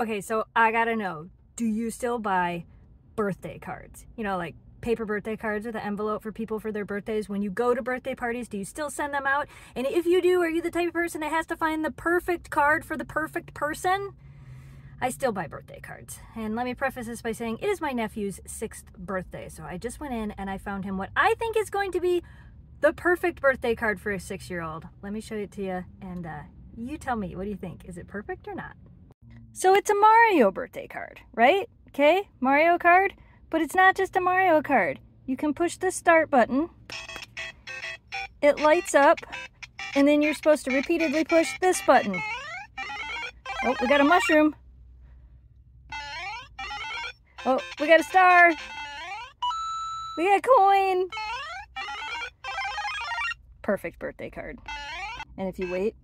Okay, so I gotta know, do you still buy birthday cards? You know, like paper birthday cards with an envelope for people for their birthdays. When you go to birthday parties, do you still send them out? And if you do, are you the type of person that has to find the perfect card for the perfect person? I still buy birthday cards. And let me preface this by saying it is my nephew's sixth birthday. So I just went in and I found him what I think is going to be the perfect birthday card for a six year old. Let me show it to you and uh, you tell me, what do you think? Is it perfect or not? So it's a Mario birthday card, right? Okay, Mario card, but it's not just a Mario card. You can push the start button, it lights up, and then you're supposed to repeatedly push this button. Oh, we got a mushroom. Oh, we got a star. We got a coin. Perfect birthday card. And if you wait